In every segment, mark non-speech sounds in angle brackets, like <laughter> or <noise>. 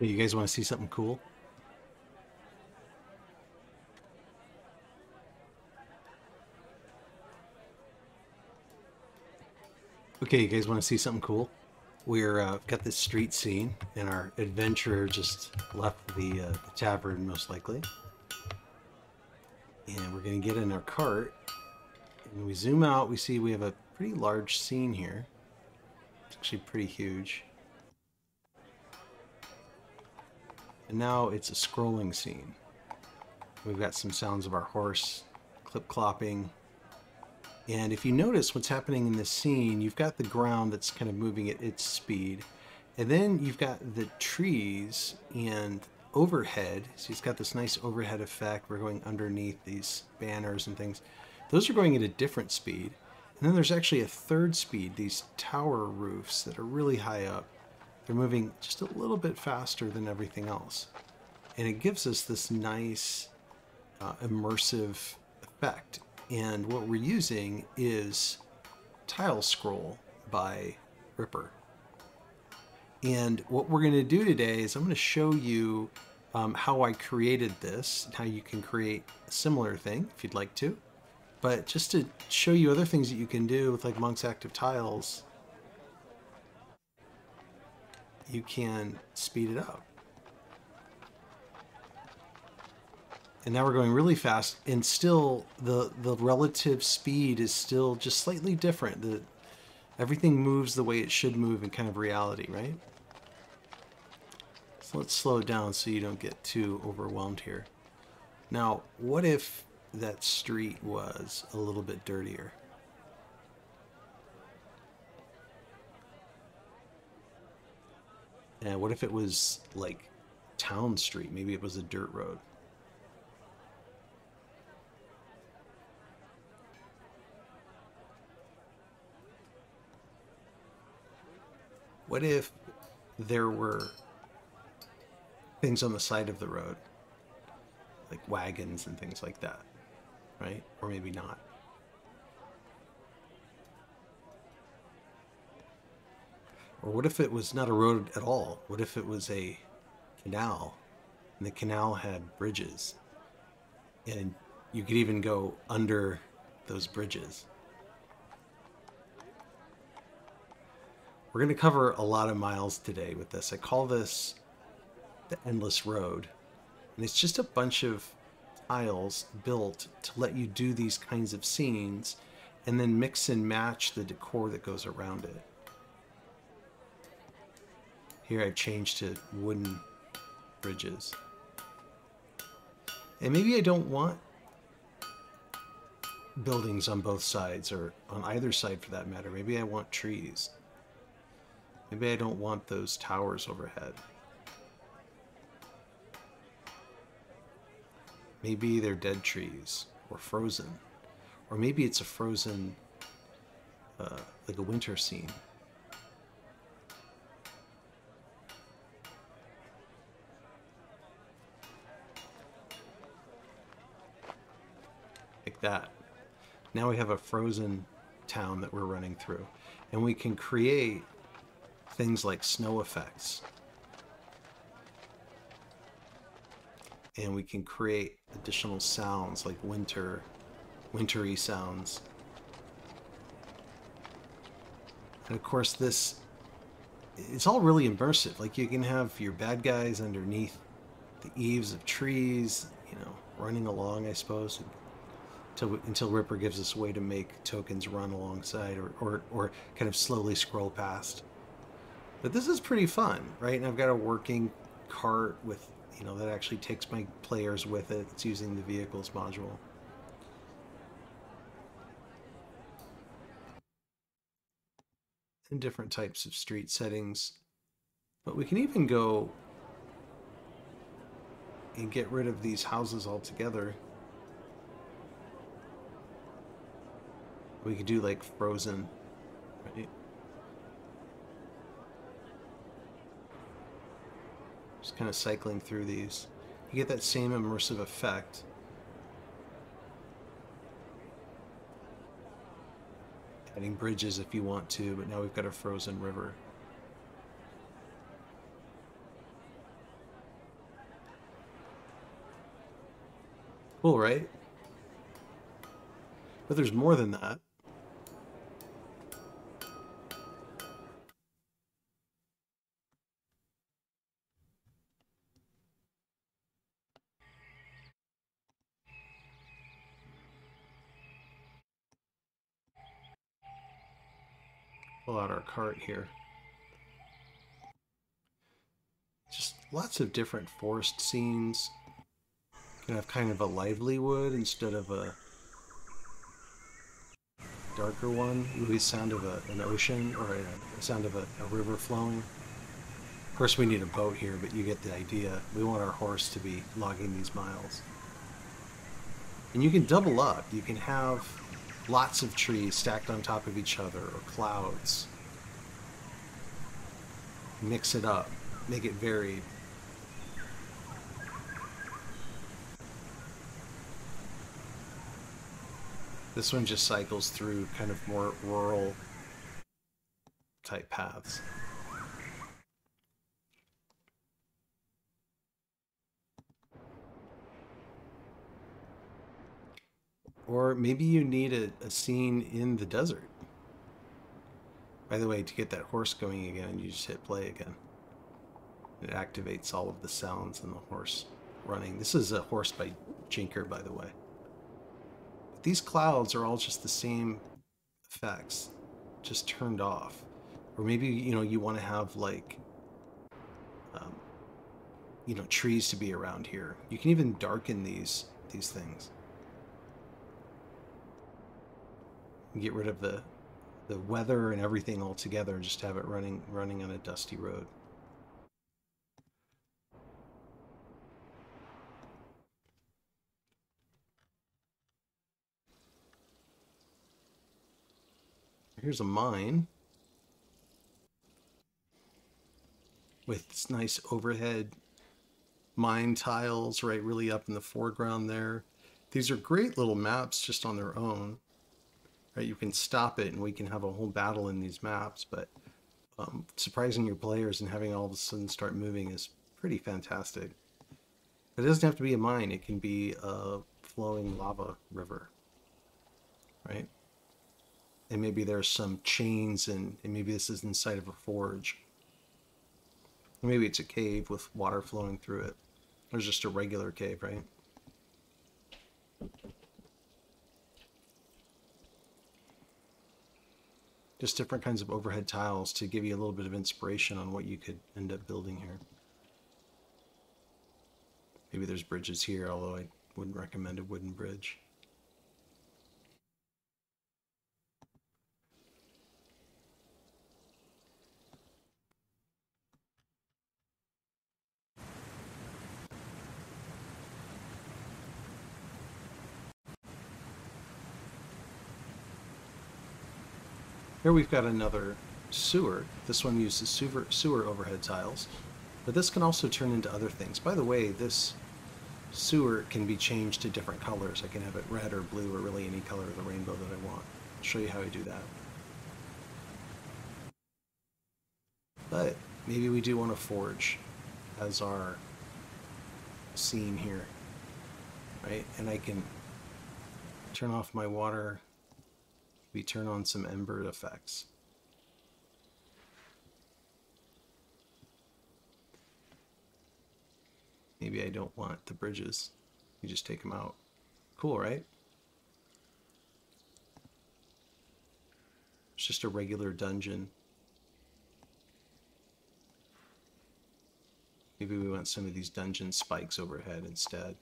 Hey, you guys want to see something cool? Okay, you guys want to see something cool? We're uh, got this street scene, and our adventurer just left the, uh, the tavern, most likely. And we're gonna get in our cart, and we zoom out. We see we have a pretty large scene here. It's actually pretty huge. And now it's a scrolling scene. We've got some sounds of our horse clip clopping. And if you notice what's happening in this scene, you've got the ground that's kind of moving at its speed. And then you've got the trees and overhead. So it's got this nice overhead effect. We're going underneath these banners and things. Those are going at a different speed. And then there's actually a third speed, these tower roofs that are really high up. They're moving just a little bit faster than everything else. And it gives us this nice uh, immersive effect. And what we're using is Tile Scroll by Ripper. And what we're going to do today is I'm going to show you um, how I created this, how you can create a similar thing if you'd like to. But just to show you other things that you can do with like Monk's Active Tiles, you can speed it up. And now we're going really fast, and still the the relative speed is still just slightly different. The everything moves the way it should move in kind of reality, right? So let's slow it down so you don't get too overwhelmed here. Now, what if that street was a little bit dirtier? And what if it was like town street? Maybe it was a dirt road. What if there were things on the side of the road, like wagons and things like that, right? Or maybe not. Or what if it was not a road at all? What if it was a canal and the canal had bridges and you could even go under those bridges? We're going to cover a lot of miles today with this. I call this the Endless Road. And it's just a bunch of tiles built to let you do these kinds of scenes and then mix and match the decor that goes around it. Here I've changed to wooden bridges. And maybe I don't want buildings on both sides or on either side for that matter. Maybe I want trees. Maybe I don't want those towers overhead. Maybe they're dead trees or frozen. Or maybe it's a frozen, uh, like a winter scene. Like that. Now we have a frozen town that we're running through. And we can create things like snow effects. And we can create additional sounds like winter, wintry sounds. And of course this, it's all really immersive. Like you can have your bad guys underneath the eaves of trees, you know, running along, I suppose, until, until Ripper gives us a way to make tokens run alongside or, or, or kind of slowly scroll past. But this is pretty fun, right? And I've got a working cart with, you know, that actually takes my players with it. It's using the vehicles module. And different types of street settings. But we can even go and get rid of these houses altogether. We could do like Frozen, right? Just kind of cycling through these. You get that same immersive effect. Adding bridges if you want to, but now we've got a frozen river. Cool, right? But there's more than that. Here. Just lots of different forest scenes. You can have kind of a lively wood instead of a darker one. Ooh, sound of a, an ocean or a, a sound of a, a river flowing. Of course, we need a boat here, but you get the idea. We want our horse to be logging these miles. And you can double up. You can have lots of trees stacked on top of each other or clouds. Mix it up, make it varied. This one just cycles through kind of more rural type paths. Or maybe you need a, a, scene in the desert. By the way, to get that horse going again, you just hit play again. It activates all of the sounds and the horse running. This is a horse by Jinker, by the way. These clouds are all just the same effects, just turned off. Or maybe, you know, you want to have like, um, you know, trees to be around here. You can even darken these, these things. Get rid of the, the weather and everything all together and just have it running, running on a dusty road. Here's a mine with this nice overhead mine tiles right really up in the foreground there. These are great little maps just on their own. Right, you can stop it and we can have a whole battle in these maps, but um, surprising your players and having all of a sudden start moving is pretty fantastic. It doesn't have to be a mine, it can be a flowing lava river, right? and maybe there's some chains and, and maybe this is inside of a forge. Maybe it's a cave with water flowing through it. There's just a regular cave, right? Just different kinds of overhead tiles to give you a little bit of inspiration on what you could end up building here. Maybe there's bridges here, although I wouldn't recommend a wooden bridge. Here we've got another sewer. This one uses sewer, sewer overhead tiles, but this can also turn into other things. By the way, this sewer can be changed to different colors. I can have it red or blue or really any color of the rainbow that I want. I'll show you how I do that. But maybe we do want to forge as our scene here, right? And I can turn off my water we turn on some Ember effects. Maybe I don't want the bridges. You just take them out. Cool, right? It's just a regular dungeon. Maybe we want some of these dungeon spikes overhead instead.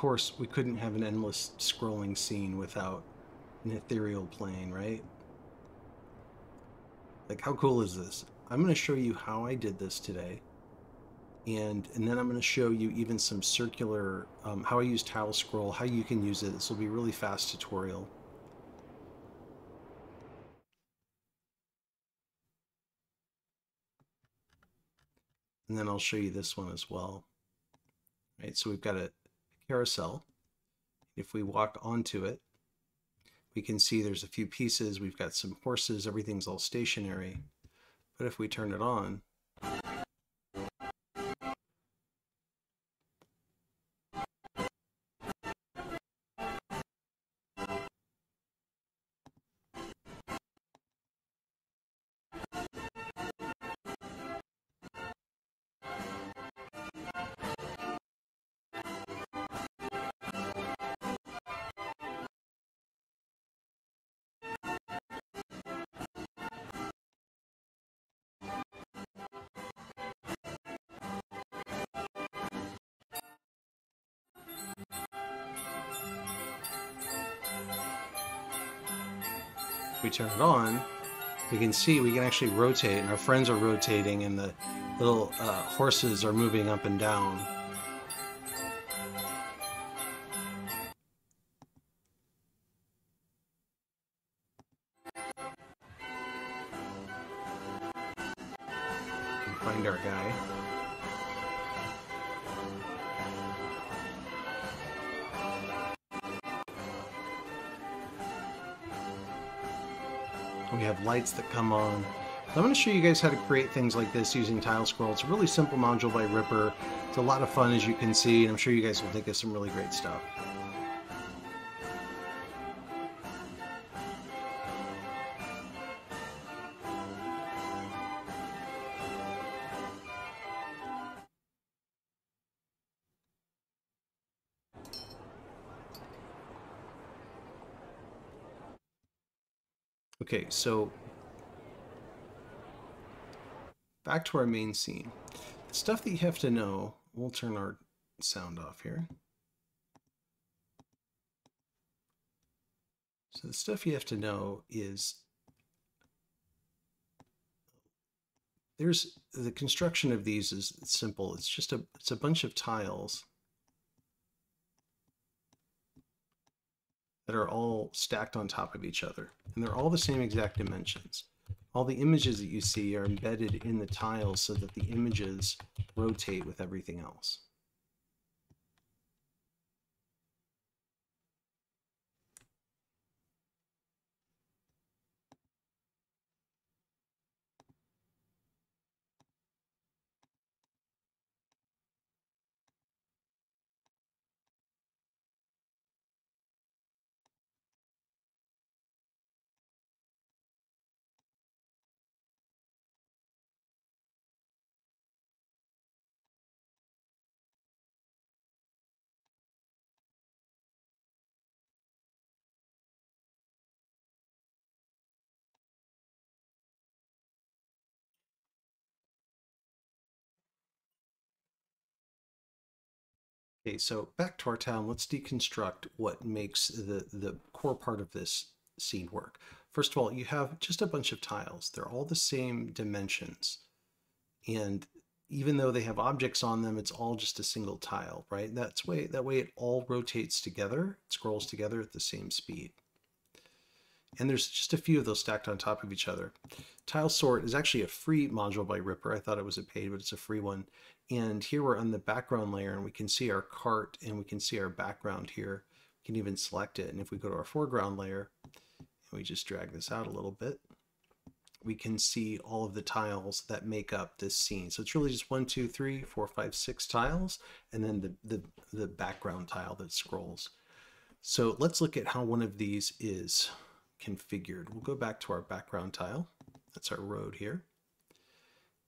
Course, we couldn't have an endless scrolling scene without an ethereal plane, right? Like, how cool is this? I'm going to show you how I did this today and and then I'm going to show you even some circular um, how I use tile scroll, how you can use it. This will be a really fast tutorial. And then I'll show you this one as well. Right, so we've got a carousel. If we walk onto it, we can see there's a few pieces. We've got some horses, everything's all stationary. But if we turn it on, turn it on, we can see we can actually rotate, and our friends are rotating, and the little uh, horses are moving up and down. Lights that come on. I'm going to show you guys how to create things like this using Tile Scroll. It's a really simple module by Ripper. It's a lot of fun as you can see, and I'm sure you guys will think of some really great stuff. Okay, so back to our main scene. The stuff that you have to know, we'll turn our sound off here. So the stuff you have to know is there's the construction of these is simple. It's just a it's a bunch of tiles that are all stacked on top of each other. And they're all the same exact dimensions. All the images that you see are embedded in the tiles so that the images rotate with everything else. Okay, so back to our town, let's deconstruct what makes the, the core part of this scene work. First of all, you have just a bunch of tiles. They're all the same dimensions. And even though they have objects on them, it's all just a single tile, right? That's way that way it all rotates together, it scrolls together at the same speed. And there's just a few of those stacked on top of each other. Tile sort is actually a free module by Ripper. I thought it was a paid, but it's a free one. And here we're on the background layer and we can see our cart and we can see our background here. We can even select it. And if we go to our foreground layer and we just drag this out a little bit, we can see all of the tiles that make up this scene. So it's really just one, two, three, four, five, six tiles, and then the, the, the background tile that scrolls. So let's look at how one of these is configured. We'll go back to our background tile. That's our road here.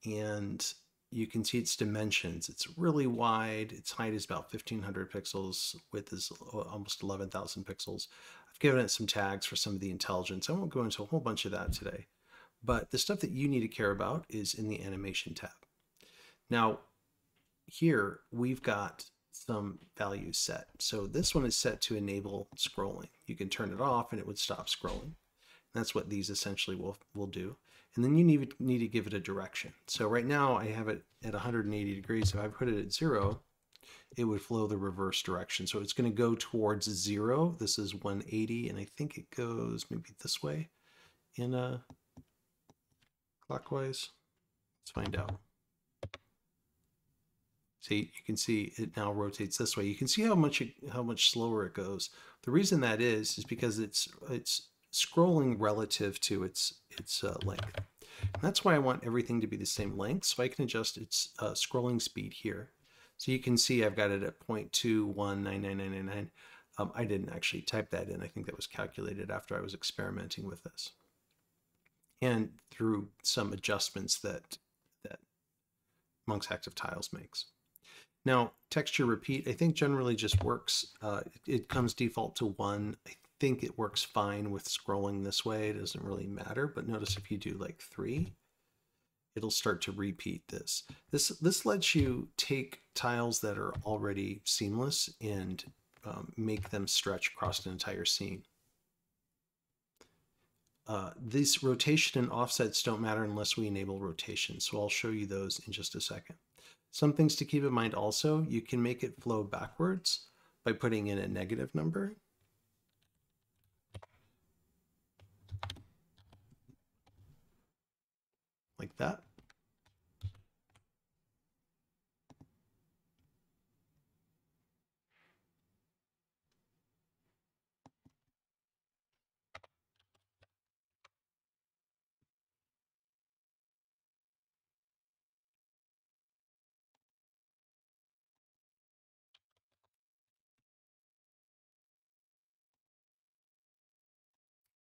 And you can see its dimensions. It's really wide. Its height is about 1500 pixels. Width is uh, almost 11,000 pixels. I've given it some tags for some of the intelligence. I won't go into a whole bunch of that today. But the stuff that you need to care about is in the animation tab. Now, here we've got some values set. So this one is set to enable scrolling. You can turn it off and it would stop scrolling. That's what these essentially will, will do. And then you need, need to give it a direction. So right now I have it at 180 degrees. If I put it at zero, it would flow the reverse direction. So it's going to go towards zero. This is 180, and I think it goes maybe this way in a clockwise. Let's find out. See, you can see it now rotates this way. You can see how much it, how much slower it goes. The reason that is is because it's it's scrolling relative to its its uh, length. And that's why I want everything to be the same length, so I can adjust its uh, scrolling speed here. So you can see I've got it at 0.219999. Um, I didn't actually type that in. I think that was calculated after I was experimenting with this. And through some adjustments that that Monk's Active Tiles makes. Now, texture repeat, I think generally just works. Uh, it comes default to one. I think it works fine with scrolling this way. It doesn't really matter, but notice if you do like three, it'll start to repeat this. This, this lets you take tiles that are already seamless and um, make them stretch across an entire scene. Uh, these rotation and offsets don't matter unless we enable rotation, so I'll show you those in just a second. Some things to keep in mind also, you can make it flow backwards by putting in a negative number. Like that.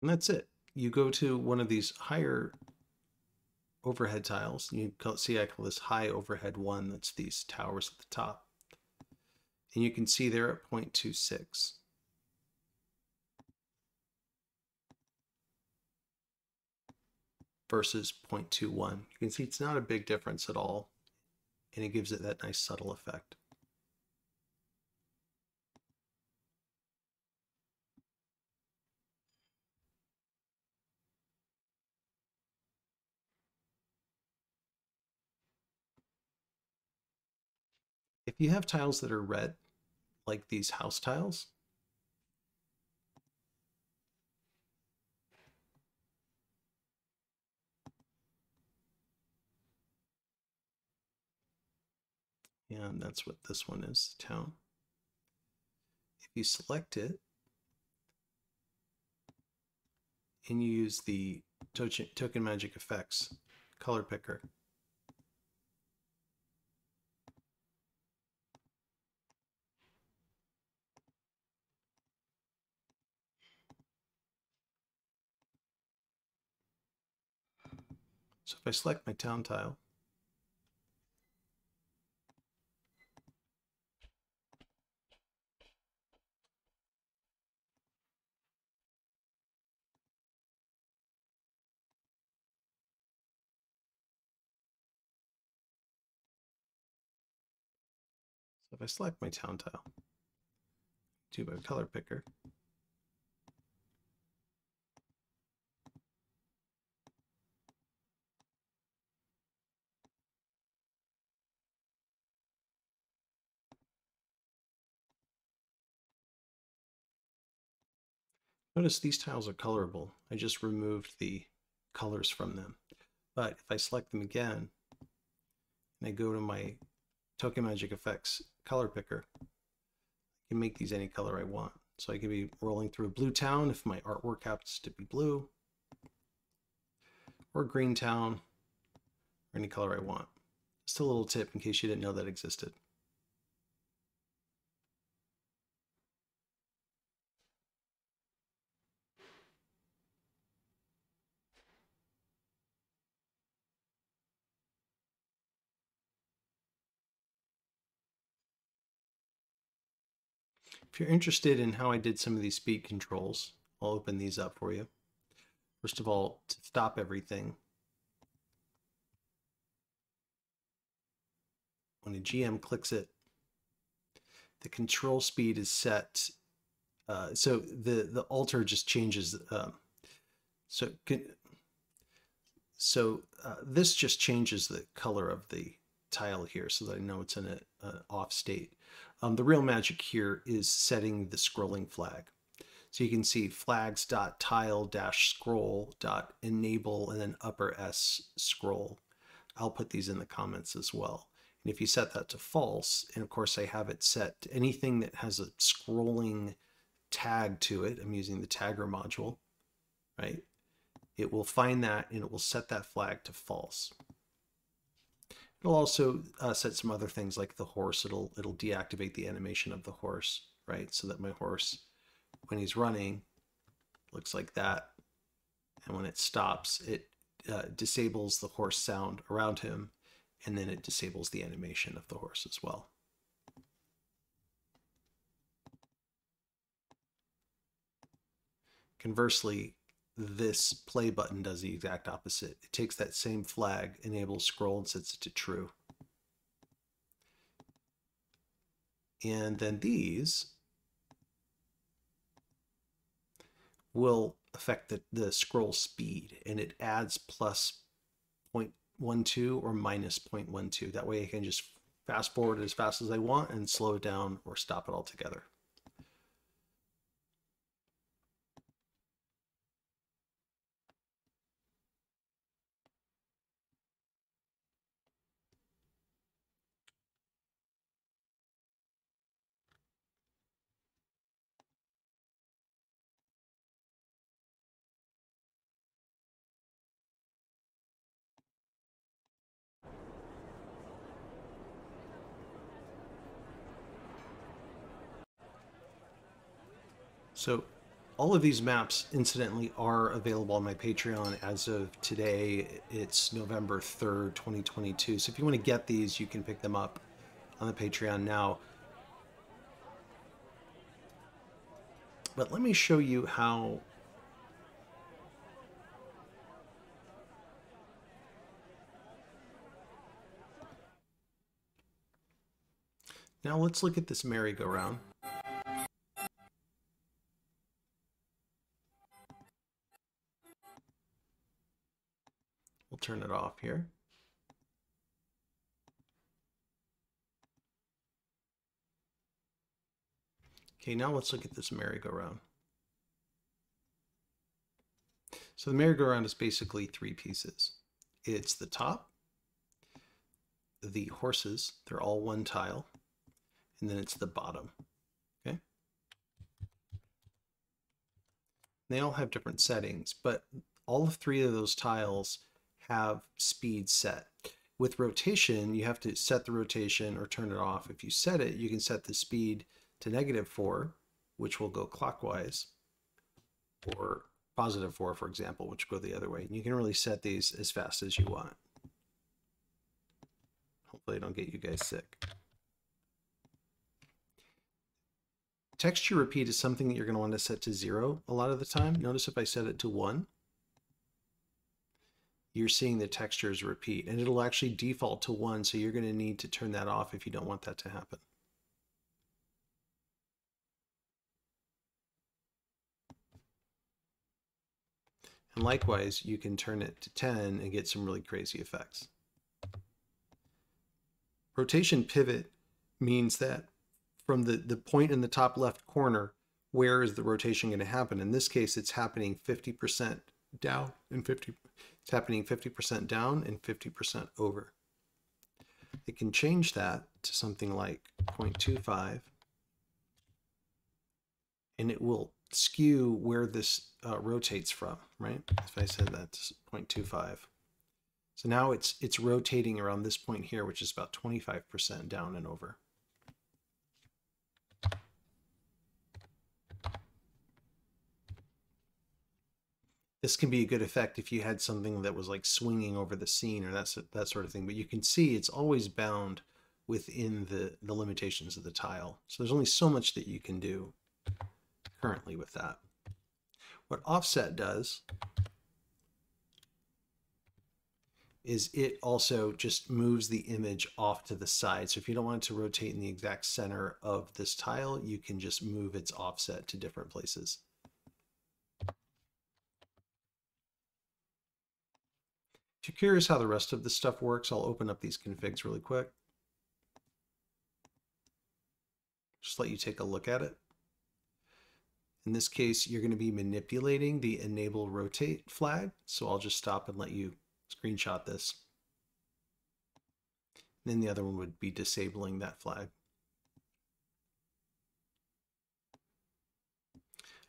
And that's it. You go to one of these higher overhead tiles. You can see I call this high overhead one. That's these towers at the top. And you can see they're at 0.26. versus 0.21. You can see it's not a big difference at all. And it gives it that nice subtle effect. If you have tiles that are red, like these house tiles, and that's what this one is, town. If you select it, and you use the token magic effects color picker, So if I select my town tile, So if I select my town tile, do my color picker, Notice these tiles are colorable. I just removed the colors from them. But if I select them again, and I go to my Token Magic Effects color picker, I can make these any color I want. So I can be rolling through a blue town if my artwork happens to be blue, or green town, or any color I want. Just a little tip in case you didn't know that existed. If you're interested in how I did some of these speed controls, I'll open these up for you. First of all, to stop everything, when a GM clicks it, the control speed is set. Uh, so the, the alter just changes. Um, so, So uh, this just changes the color of the tile here so that I know it's in an off state. Um, the real magic here is setting the scrolling flag. So you can see flags.tile-scroll.enable and then upper S scroll. I'll put these in the comments as well. And if you set that to false, and of course I have it set to anything that has a scrolling tag to it, I'm using the tagger module, right? It will find that and it will set that flag to false. It'll also uh, set some other things like the horse. It'll it'll deactivate the animation of the horse, right? So that my horse, when he's running, looks like that. And when it stops, it uh, disables the horse sound around him, and then it disables the animation of the horse as well. Conversely, this play button does the exact opposite. It takes that same flag, enables scroll, and sets it to true. And then these will affect the, the scroll speed, and it adds plus 0.12 or minus 0.12. That way I can just fast forward as fast as I want and slow it down or stop it altogether. So all of these maps, incidentally, are available on my Patreon as of today. It's November 3rd, 2022. So if you want to get these, you can pick them up on the Patreon now. But let me show you how Now let's look at this merry-go-round. Turn it off here. Okay, now let's look at this merry-go-round. So the merry-go-round is basically three pieces. It's the top, the horses, they're all one tile, and then it's the bottom, okay? They all have different settings, but all of three of those tiles have speed set. With rotation, you have to set the rotation or turn it off. If you set it, you can set the speed to negative 4, which will go clockwise, or positive 4, for example, which go the other way. And you can really set these as fast as you want. Hopefully I don't get you guys sick. Texture repeat is something that you're going to want to set to 0 a lot of the time. Notice if I set it to 1, you're seeing the textures repeat and it'll actually default to one. So you're going to need to turn that off if you don't want that to happen. And likewise, you can turn it to 10 and get some really crazy effects. Rotation pivot means that from the, the point in the top left corner, where is the rotation going to happen? In this case, it's happening 50% down and 50 it's happening 50% down and 50% over. It can change that to something like 0.25 and it will skew where this uh, rotates from, right? If I said that's 0.25. So now it's it's rotating around this point here, which is about 25% down and over. This can be a good effect if you had something that was like swinging over the scene or that's that sort of thing. But you can see it's always bound within the, the limitations of the tile. So there's only so much that you can do currently with that. What offset does is it also just moves the image off to the side. So if you don't want it to rotate in the exact center of this tile, you can just move its offset to different places. If you're curious how the rest of this stuff works, I'll open up these configs really quick. Just let you take a look at it. In this case, you're going to be manipulating the enable rotate flag. So I'll just stop and let you screenshot this. And then the other one would be disabling that flag.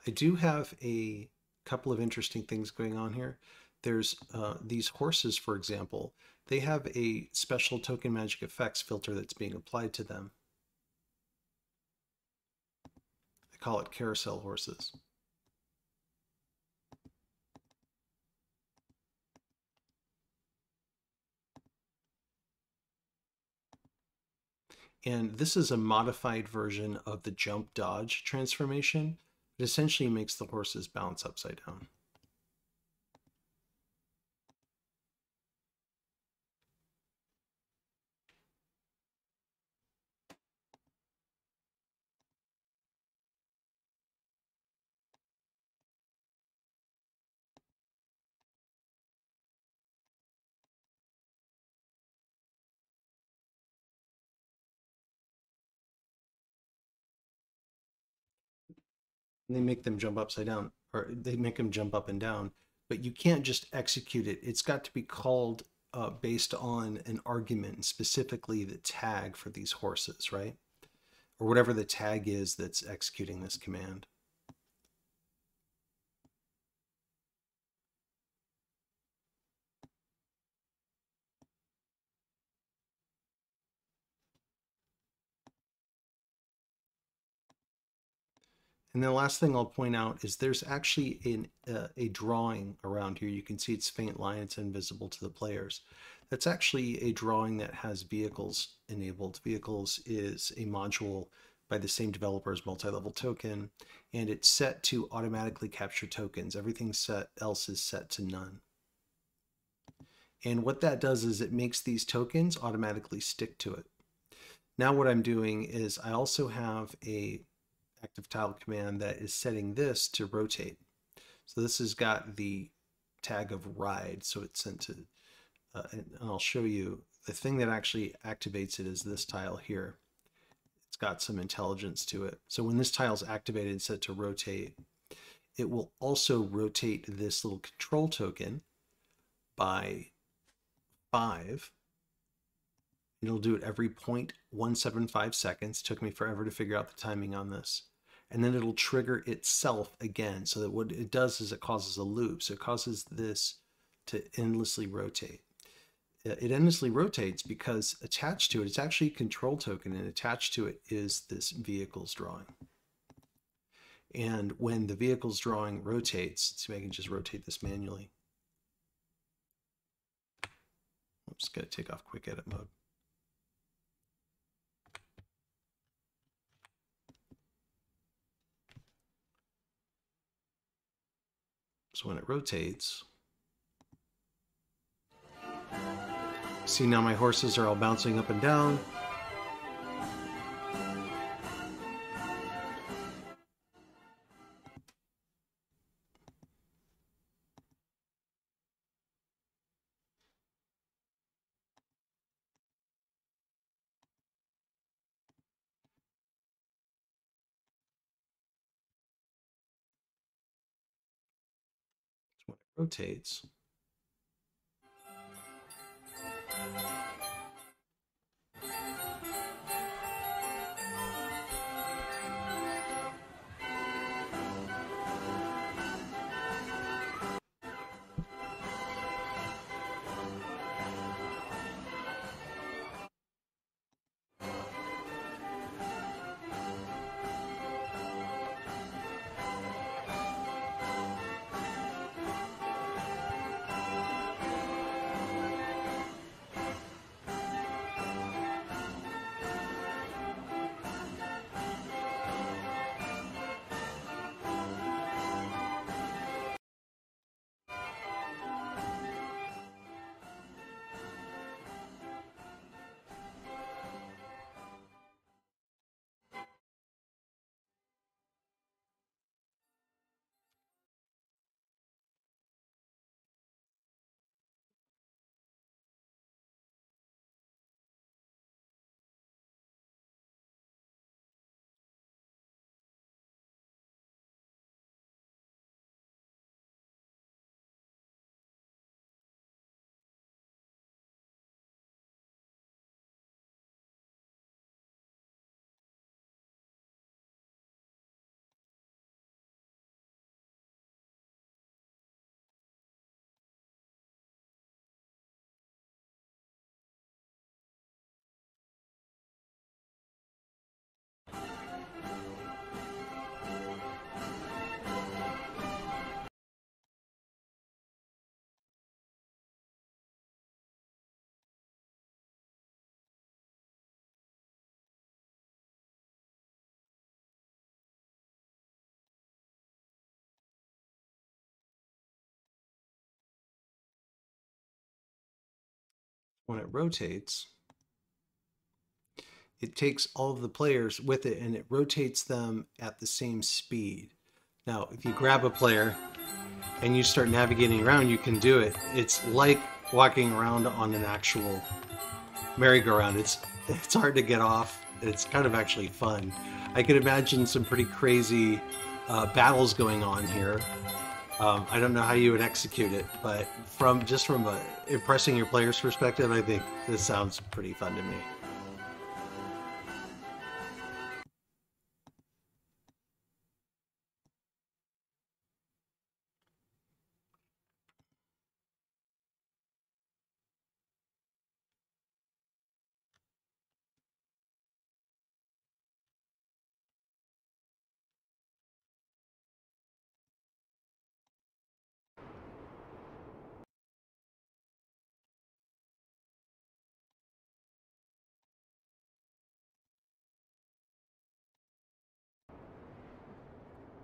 I do have a couple of interesting things going on here. There's uh, these horses, for example, they have a special token magic effects filter that's being applied to them. I call it carousel horses. And this is a modified version of the jump dodge transformation. It essentially makes the horses bounce upside down. They make them jump upside down or they make them jump up and down but you can't just execute it. It's got to be called uh, based on an argument specifically the tag for these horses right? Or whatever the tag is that's executing this command And the last thing I'll point out is there's actually an, uh, a drawing around here. You can see it's faint line, it's invisible to the players. That's actually a drawing that has vehicles enabled. Vehicles is a module by the same developer as multi-level token, and it's set to automatically capture tokens. Everything set else is set to none. And what that does is it makes these tokens automatically stick to it. Now what I'm doing is I also have a active tile command that is setting this to rotate. So this has got the tag of ride, so it's sent to, uh, and I'll show you, the thing that actually activates it is this tile here. It's got some intelligence to it. So when this tile is activated and set to rotate, it will also rotate this little control token by five. It'll do it every 0.175 seconds. It took me forever to figure out the timing on this and then it'll trigger itself again. So that what it does is it causes a loop. So it causes this to endlessly rotate. Uh, it endlessly rotates because attached to it, it's actually a control token and attached to it is this vehicle's drawing. And when the vehicle's drawing rotates, so I can just rotate this manually. I'm just to take off quick edit mode. So when it rotates, see now my horses are all bouncing up and down. Rotates. When it rotates, it takes all of the players with it and it rotates them at the same speed. Now, if you grab a player and you start navigating around, you can do it. It's like walking around on an actual merry-go-round. It's <laughs> it's hard to get off. It's kind of actually fun. I could imagine some pretty crazy uh, battles going on here. Um, I don't know how you would execute it, but from just from a, impressing your player's perspective, I think this sounds pretty fun to me.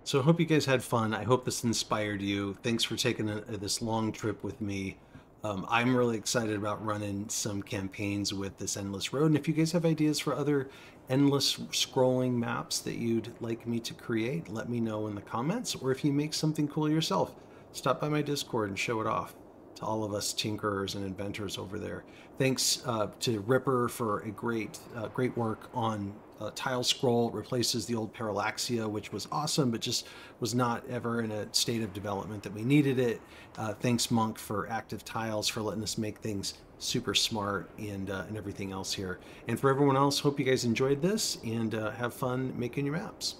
So I hope you guys had fun. I hope this inspired you. Thanks for taking a, this long trip with me. Um, I'm really excited about running some campaigns with this Endless Road. And if you guys have ideas for other endless scrolling maps that you'd like me to create, let me know in the comments. Or if you make something cool yourself, stop by my Discord and show it off to all of us tinkerers and inventors over there. Thanks uh, to Ripper for a great, uh, great work on uh, tile scroll replaces the old parallaxia, which was awesome, but just was not ever in a state of development that we needed it. Uh, thanks Monk for active tiles for letting us make things super smart and uh, and everything else here. And for everyone else, hope you guys enjoyed this and uh, have fun making your maps.